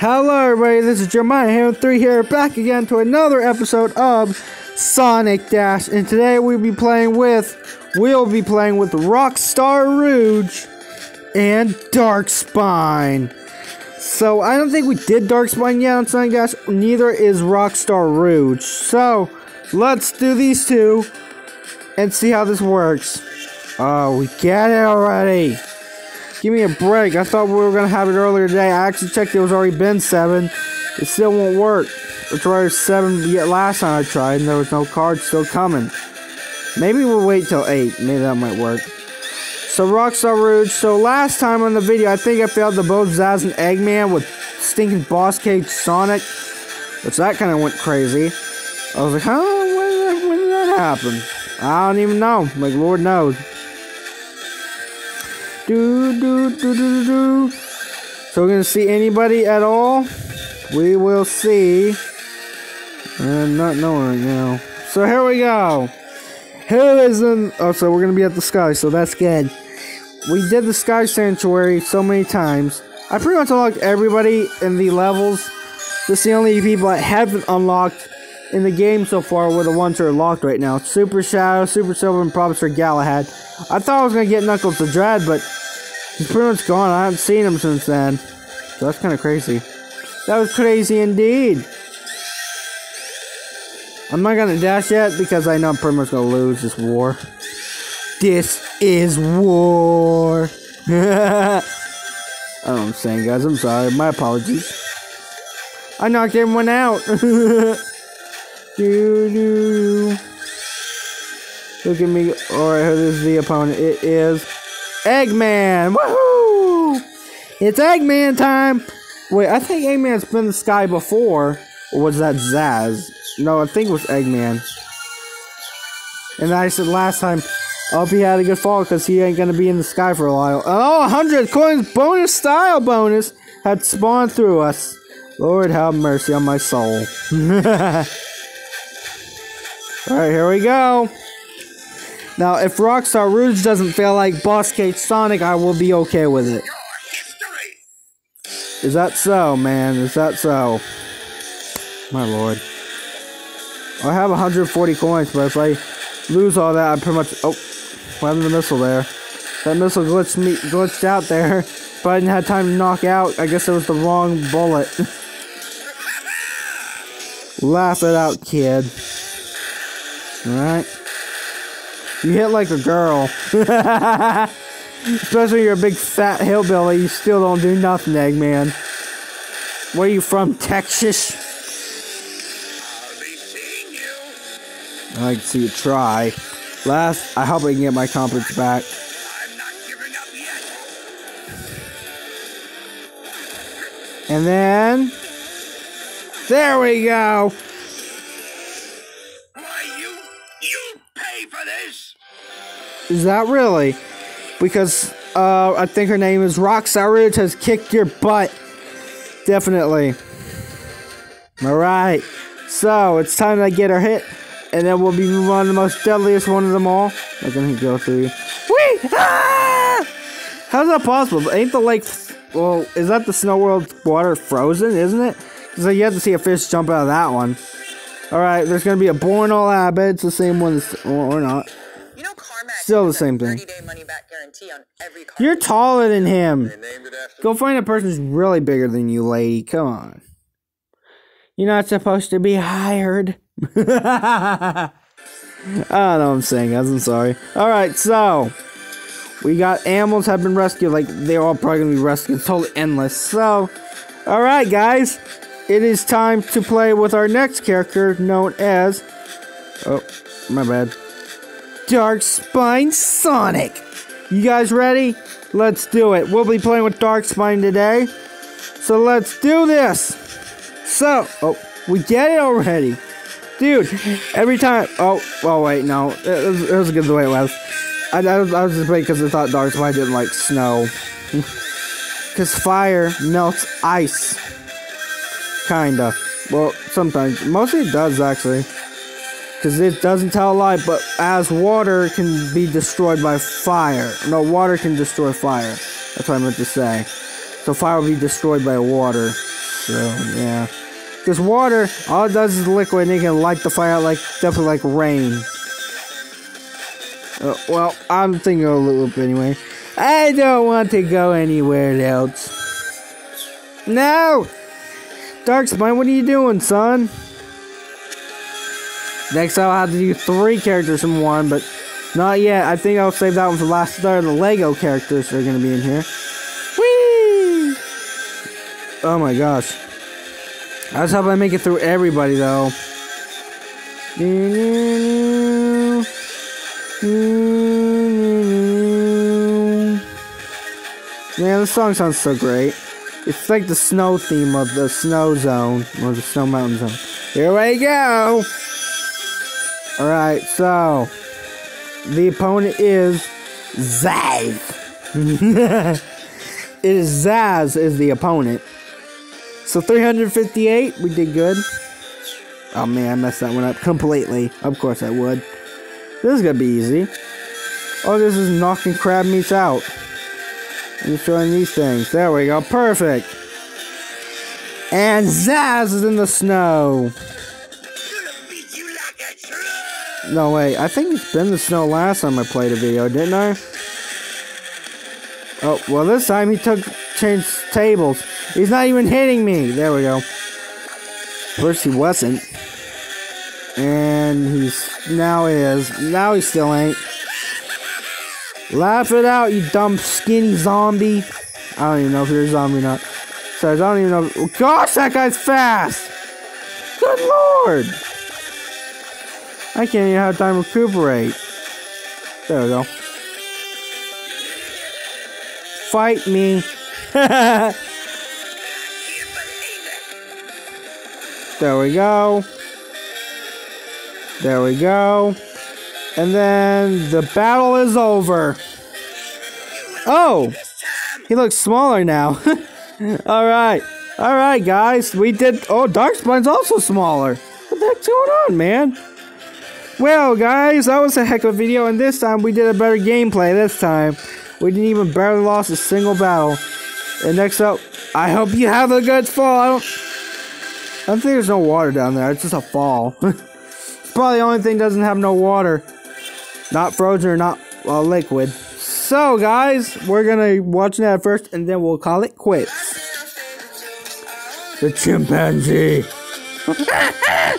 Hello, everybody. This is Jeremiah Hammond 3 here, back again to another episode of Sonic Dash. And today we'll be playing with, we'll be playing with Rockstar Rouge and Darkspine. So I don't think we did Darkspine yet on Sonic Dash. Neither is Rockstar Rouge. So let's do these two and see how this works. Oh, we get it already. Give me a break. I thought we were going to have it earlier today. I actually checked it was already been 7. It still won't work. I tried 7 yet last time I tried and there was no card still coming. Maybe we'll wait till 8. Maybe that might work. So Rockstar Rouge. So last time on the video, I think I failed the both Zazz and Eggman with stinking Boss Cage Sonic. Which that kind of went crazy. I was like, huh? When did that happen? I don't even know. Like, Lord knows. Do, do, do, do, do. So we're going to see anybody at all? We will see. And not knowing right now. So here we go. Who is in... Oh, so we're going to be at the sky, so that's good. We did the Sky Sanctuary so many times. I pretty much unlocked everybody in the levels. Just the only people I haven't unlocked in the game so far were the ones that are locked right now. Super Shadow, Super Silver, and Props for Galahad. I thought I was going to get Knuckles the Dread, but he's pretty much gone. I haven't seen him since then. So that's kind of crazy. That was crazy indeed. I'm not going to dash yet because I know I'm pretty much going to lose this war. This is war. I don't know what I'm saying, guys. I'm sorry. My apologies. I knocked everyone out. Do do. Look at me. Alright, who is the opponent? It is Eggman. Woohoo! It's Eggman time. Wait, I think Eggman's been in the sky before. Or was that Zazz? No, I think it was Eggman. And I said last time, I hope he had a good fall because he ain't gonna be in the sky for a while. Oh, 100 coins bonus style bonus had spawned through us. Lord have mercy on my soul. Alright, here we go. Now, if Rockstar Rouge doesn't feel like Boss Cage Sonic, I will be okay with it. Is that so, man? Is that so? My lord. I have 140 coins, but if I lose all that, I pretty much... Oh, happened to the missile there? That missile glitched me, glitched out there, but I didn't have time to knock out. I guess it was the wrong bullet. Laugh it out, kid. Alright. You hit like a girl. Especially you're a big fat hillbilly, you still don't do nothing, Eggman. Where are you from, Texas? I to see you try. Last, I hope I can get my confidence back. And then... There we go! Is that really? Because uh, I think her name is Rockstar Rouge has kicked your butt. Definitely. Alright. So, it's time to get her hit. And then we'll be moving on to the most deadliest one of them all. I can go through. Whee! Ah! How's that possible? Ain't the lake... Well, is that the Snow World water frozen, isn't it? Because you have to see a fish jump out of that one. Alright, there's going to be a Born All I it's the same one, or not. You know, CarMax Still the same thing. You're taller than him. Go find a person who's really bigger than you, lady. Come on. You're not supposed to be hired. I don't know what I'm saying, guys. I'm sorry. Alright, so. We got animals have been rescued. Like, they're all probably going to be rescued. It's totally endless. So, alright, guys. It is time to play with our next character, known as... Oh, my bad. Dark Spine Sonic. You guys ready? Let's do it. We'll be playing with Dark Spine today. So let's do this. So, oh, we get it already. Dude, every time. Oh, oh wait, no. It was, it was good the way it was. I, I, was, I was just waiting because I thought Dark Spine didn't like snow. Because fire melts ice. Kinda. Well, sometimes. Mostly it does, actually. Because it doesn't tell a lie, but as water can be destroyed by fire. No, water can destroy fire. That's what I meant to say. So fire will be destroyed by water. so yeah. Because water, all it does is liquid and it can light the fire like, definitely like rain. Uh, well, I'm thinking a little bit anyway. I don't want to go anywhere else. No! Darkspine, what are you doing, son? Next, I'll have to do three characters in one, but not yet. I think I'll save that one for last start. The Lego characters are going to be in here. Whee! Oh my gosh. I just hope I make it through everybody, though. Man, this song sounds so great. It's like the snow theme of the snow zone, or the snow mountain zone. Here we go! Alright, so the opponent is Zazz. it is Zazz is the opponent. So 358, we did good. Oh man, I messed that one up completely. Of course I would. This is gonna be easy. Oh, this is knocking crab meats out. I'm showing these things. There we go. Perfect. And Zazz is in the snow. No, wait. I think it's been the snow last time I played a video, didn't I? Oh, well, this time he took changed tables. He's not even hitting me. There we go. First he wasn't. And he's now is. Now he still ain't. Laugh it out, you dumb skinny zombie. I don't even know if you're a zombie or not. So I don't even know. Gosh, that guy's fast! Good lord! I can't even have time to recuperate. There we go. Fight me. there we go. There we go. And then the battle is over. Oh! He looks smaller now. Alright. Alright, guys. We did... Oh, Darkspine's also smaller. What the heck's going on, man? Well, guys, that was a heck of a video, and this time we did a better gameplay this time. We didn't even barely lost a single battle. And next up, I hope you have a good fall. I don't, I don't think there's no water down there. It's just a fall. probably the only thing doesn't have no water. Not frozen or not uh, liquid. So, guys, we're gonna watch that first, and then we'll call it quits. The chimpanzee.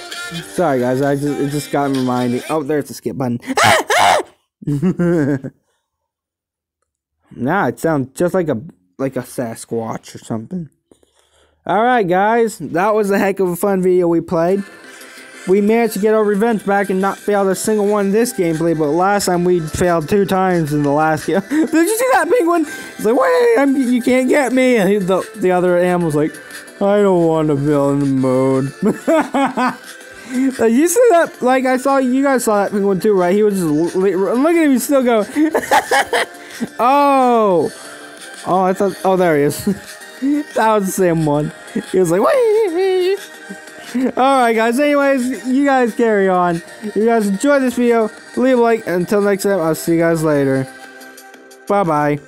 Sorry, guys. I just it just got me reminding. Oh, there's the skip button. nah, it sounds just like a like a Sasquatch or something. All right, guys. That was a heck of a fun video we played. We managed to get our revenge back and not fail a single one this gameplay, but last time we failed two times in the last game. Did you see that penguin? It's like, wait, I'm, you can't get me. And the, the other animal's like, I don't want to build in the mode. you see that? Like I saw you guys saw that penguin too, right? He was just look at him. He's still going. oh, oh! I thought. Oh, there he is. that was the same one. He was like, wait. Alright, guys. Anyways, you guys carry on. If you guys enjoyed this video, leave a like. Until next time, I'll see you guys later. Bye bye.